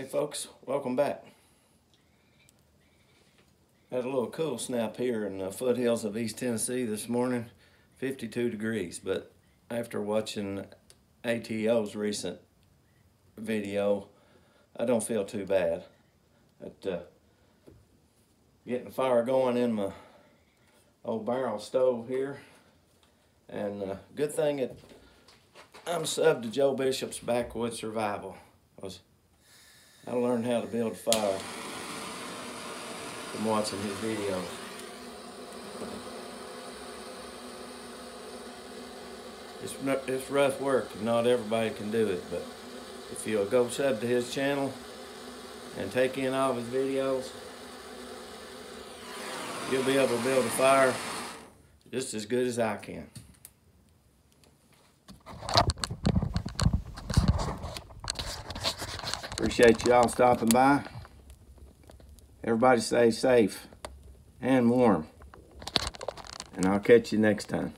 Hey folks, welcome back. Had a little cool snap here in the foothills of East Tennessee this morning, 52 degrees, but after watching ATO's recent video, I don't feel too bad. But, uh, getting the fire going in my old barrel stove here. And uh, good thing that I'm sub to Joe Bishop's Backwoods Survival. Was I learned how to build a fire from watching his videos. It's, it's rough work, and not everybody can do it, but if you'll go sub to his channel and take in all of his videos, you'll be able to build a fire just as good as I can. Appreciate y'all stopping by. Everybody stay safe and warm. And I'll catch you next time.